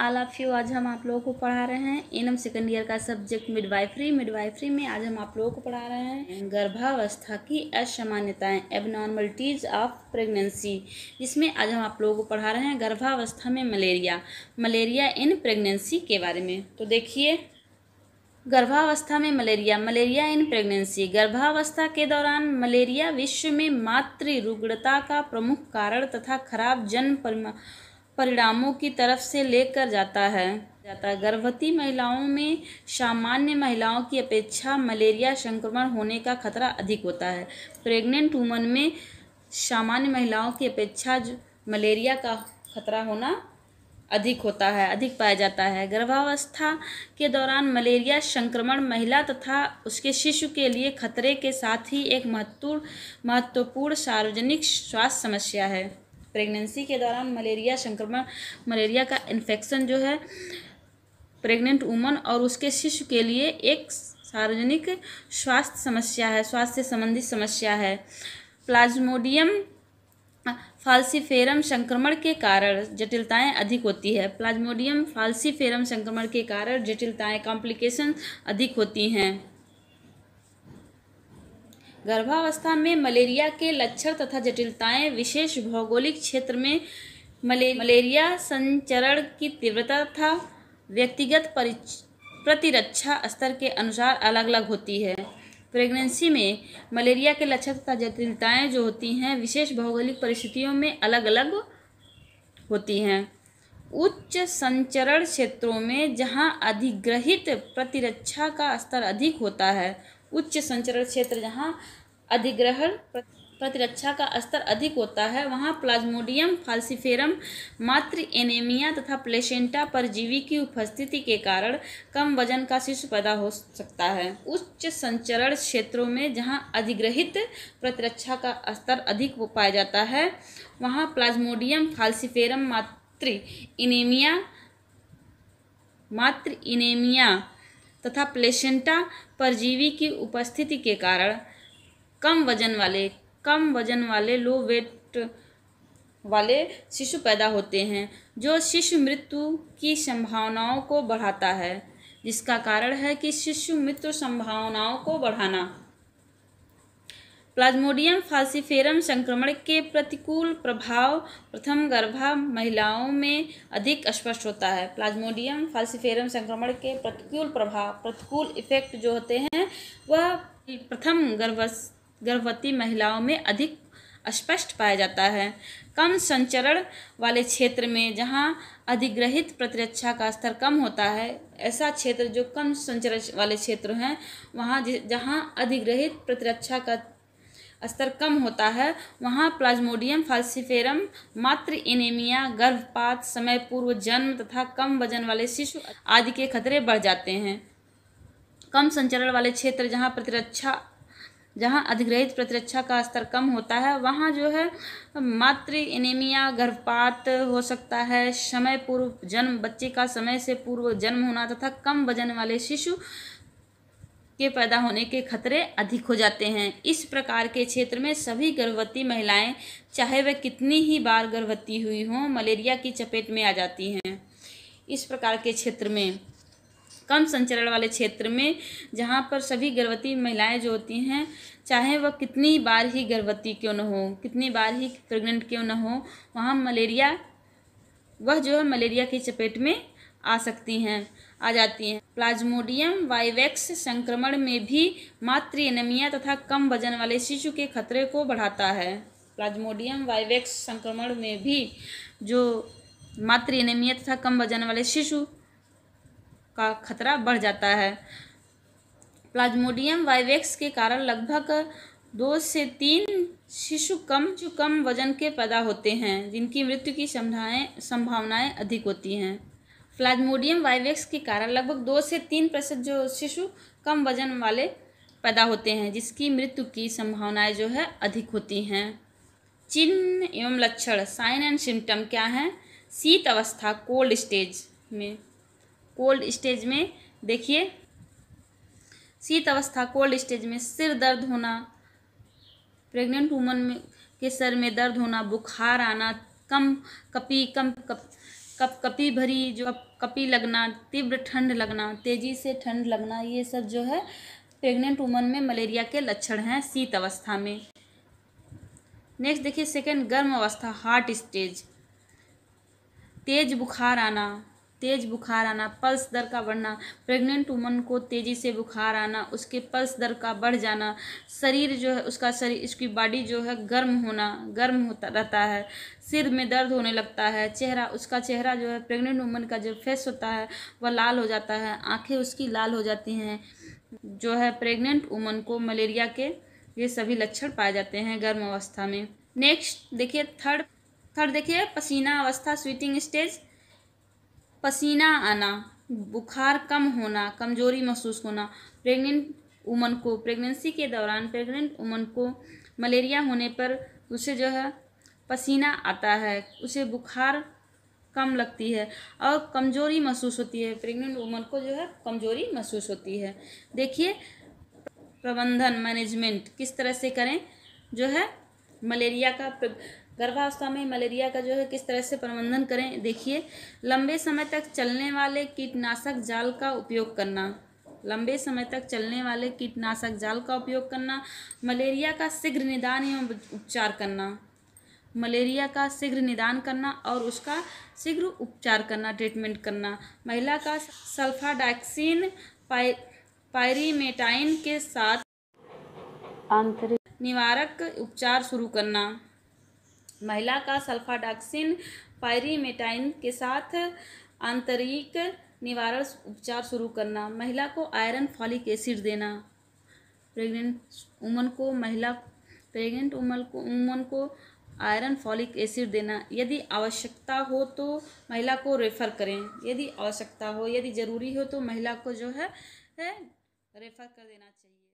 All of you, आज हम आप लोगों को पढ़ा रहे हैं। एनम सेकेंड ईयर का सब्जेक्ट मिडवाइफरी। मिडवाइफरी में आज हम आप लोगों को पढ़ा रहे हैं। गर्भावस्था की असामान्यताएँ एबनॉर्मलिटीज ऑफ़ प्रेगनेंसी जिसमें आज हम आप लोगों को पढ़ा रहे हैं गर्भावस्था में मलेरिया। मलेरिया इन प्रेगनेंसी के बारे में। तो देखिए, गर्भावस्था में मलेरिया मलेरिया इन प्रेगनेंसी गर्भावस्था के दौरान मलेरिया विश्व में मातृ रुग्णता का प्रमुख कारण तथा खराब जन्म परिणामों की तरफ़ से लेकर जाता है। जाता है। गर्भवती महिलाओं में सामान्य महिलाओं की अपेक्षा मलेरिया संक्रमण होने का खतरा अधिक होता है। प्रेग्नेंट वुमन में सामान्य महिलाओं की अपेक्षा मलेरिया का खतरा होना अधिक होता है, अधिक पाया जाता है। गर्भावस्था के दौरान मलेरिया संक्रमण महिला तथा उसके शिशु के लिए खतरे के साथ ही एक महत्वपूर्ण महत्वपूर्ण सार्वजनिक स्वास्थ्य समस्या है। प्रेगनेंसी के दौरान मलेरिया, संक्रमण, मलेरिया का इन्फेक्शन जो है प्रेग्नेंट वुमन और उसके शिशु के लिए एक सार्वजनिक स्वास्थ्य समस्या है, स्वास्थ्य से संबंधित समस्या है। प्लाज्मोडियम, फाल्सीफेरम संक्रमण के कारण जटिलताएँ अधिक होती है। प्लाज्मोडियम, फाल्सीफेरम संक्रमण के कारण जटिलताएँ कॉम्प्लिकेशन अधिक होती हैं। गर्भावस्था में मलेरिया के लक्षण तथा जटिलताएँ, विशेष भौगोलिक क्षेत्र में मले, मलेरिया संचरण की तीव्रता तथा व्यक्तिगत प्रतिरक्षा स्तर के अनुसार अलग अलग होती है। प्रेगनेंसी में मलेरिया के लक्षण तथा जटिलताएँ जो होती हैं, विशेष भौगोलिक परिस्थितियों में अलग अलग होती हैं। उच्च संचरण क्षेत्रों में जहाँ अधिग्रहित प्रतिरक्षा का स्तर अधिक होता है उच्च संचरण क्षेत्र, जहाँ अधिग्रहण प्रतिरक्षा का स्तर अधिक होता है, वहाँ प्लाज्मोडियम, फाल्सीफेरम मात्र एनेमिया तथा प्लेसेंटा परजीवी की उपस्थिति के कारण कम वज़न का शिशु पैदा हो सकता है। उच्च संचरण क्षेत्रों में, जहाँ अधिग्रहित प्रतिरक्षा का स्तर अधिक पाया जाता है, वहाँ प्लाज्मोडियम, फाल्सिफेरम मात्र इनेमिया मात्र इनेमिया तथा प्लेसेंटा परजीवी की उपस्थिति के कारण कम वज़न वाले, कम वज़न वाले लो वेट वाले शिशु पैदा होते हैं, जो शिशु मृत्यु की संभावनाओं को बढ़ाता है, जिसका कारण है कि शिशु मृत्यु संभावनाओं को बढ़ाना। प्लाज्मोडियम फाल्सीफेरम संक्रमण के प्रतिकूल प्रभाव प्रथम गर्भा महिलाओं में अधिक स्पष्ट होता है। प्लाज्मोडियम फाल्सीफेरम संक्रमण के प्रतिकूल प्रभाव, प्रतिकूल इफ़ेक्ट जो होते हैं, वह प्रथम गर्भ गर्भवती महिलाओं में अधिक स्पष्ट पाया जाता है। कम संचरण वाले क्षेत्र में जहाँ अधिग्रहित प्रतिरक्षा का स्तर कम होता है, ऐसा क्षेत्र जो कम संचरण वाले क्षेत्र हैं, वहाँ जहाँ अधिग्रहित प्रतिरक्षा का स्तर कम होता है। वहाँ प्लाज्मोडियम, फाल्सीफेरम मात्र इनेमिया गर्भपात, समय पूर्व जन्म तथा कम वज़न वाले शिशु आदि के खतरे बढ़ जाते हैं। कम संचरण वाले क्षेत्र जहाँ प्रतिरक्षा, जहाँ अधिग्रहित प्रतिरक्षा का स्तर कम होता है, वहाँ जो है मातृ एनीमिया, गर्भपात हो सकता है। समय पूर्व जन्म, बच्चे का समय से पूर्व जन्म होना तथा कम वज़न वाले शिशु के पैदा होने के खतरे अधिक हो जाते हैं। इस प्रकार के क्षेत्र में सभी गर्भवती महिलाएँ, चाहे वह कितनी ही बार गर्भवती हुई हों, मलेरिया की चपेट में आ जाती हैं। इस प्रकार के क्षेत्र में, कम संचरण वाले क्षेत्र में, जहाँ पर सभी गर्भवती महिलाएँ जो होती हैं, चाहे वह कितनी बार ही गर्भवती क्यों न हो, कितनी बार ही प्रेग्नेंट क्यों न हो, वहाँ मलेरिया, वह जो है मलेरिया की चपेट में आ सकती हैं। आ जाती हैं। प्लाज्मोडियम, वाइवेक्स संक्रमण में भी मातृ एनेमिया तथा कम वज़न वाले शिशु के खतरे को बढ़ाता है। प्लाज्मोडियम, वाइवेक्स संक्रमण में भी जो मातृ एनेमिया तथा कम वज़न वाले शिशु का खतरा बढ़ जाता है। प्लाज्मोडियम, वाइवेक्स के कारण लगभग दो से तीन शिशु कम जो कम वज़न के पैदा होते हैं, जिनकी मृत्यु की संभावनाएँ संभावनाएँ अधिक होती हैं। प्लाज्मोडियम वाइवेक्स के कारण लगभग दो से तीन प्रतिशत जो शिशु कम वज़न वाले पैदा होते हैं, जिसकी मृत्यु की संभावनाएँ जो है अधिक होती हैं। चिन्ह एवं लक्षण साइन एंड सिम्टम क्या हैं? शीत अवस्था कोल्ड स्टेज में। कोल्ड स्टेज में देखिए, शीत अवस्था कोल्ड स्टेज में सिर दर्द होना प्रेग्नेंट वुमन में के सर में दर्द होना, बुखार आना, कम, कपी, कम, कप कप कपी भरी जो कपी लगना, तीव्र ठंड लगना, तेज़ी से ठंड लगना, ये सब जो है प्रेग्नेंट वुमन में मलेरिया के लक्षण हैं शीत अवस्था में। नेक्स्ट देखिए, सेकेंड गर्म अवस्था, हार्ट स्टेज। तेज बुखार आना तेज बुखार आना, पल्स दर का बढ़ना, प्रेग्नेंट वुमन को तेज़ी से बुखार आना, उसके पल्स दर का बढ़ जाना, शरीर जो है, उसका शरीर इसकी बॉडी जो है, गर्म होना, गर्म होता रहता है, सिर में दर्द होने लगता है, चेहरा, उसका चेहरा जो है, प्रेग्नेंट वुमन का जो फेस होता है, वह लाल हो जाता है, आँखें उसकी लाल हो जाती हैं, जो है, प्रेग्नेंट वुमन को मलेरिया के ये सभी लक्षण पाए जाते हैं गर्म अवस्था में। नेक्स्ट देखिए थर्ड थर्ड देखिए, पसीना अवस्था स्वीटिंग स्टेज पसीना आना, बुखार कम होना, कमज़ोरी महसूस होना, प्रेग्नेंट वुमन को, प्रेगनेंसी के दौरान प्रेग्नेंट वुमन को मलेरिया होने पर उसे जो है पसीना आता है, उसे बुखार कम लगती है और कमज़ोरी महसूस होती है, प्रेग्नेंट वुमन को जो है कमज़ोरी महसूस होती है। देखिए, प्रबंधन, मैनेजमेंट किस तरह से करें, जो है मलेरिया का गर्भावस्था में मलेरिया का जो है किस तरह से प्रबंधन करें, देखिए। लंबे समय तक चलने वाले कीटनाशक जाल का उपयोग करना। लंबे समय तक चलने वाले कीटनाशक जाल का उपयोग करना। मलेरिया का शीघ्र निदान एवं उपचार करना। मलेरिया का शीघ्र निदान करना और उसका शीघ्र उपचार करना, ट्रीटमेंट करना। महिला का सल्फाडाक्सिन पाय, पायरीमेटाइन के साथ आंतरिक निवारक उपचार शुरू करना। महिला का सल्फाडाक्सिन पायरीमेटाइन के साथ आंतरिक निवारण उपचार शुरू करना महिला को आयरन फॉलिक एसिड देना। प्रेग्नेंट वुमन को महिला प्रेग्नेंट वुमन को वुमन को आयरन फॉलिक एसिड देना। यदि आवश्यकता हो तो महिला को रेफ़र करें। यदि आवश्यकता हो यदि ज़रूरी हो तो महिला को जो है, है रेफ़र कर देना चाहिए।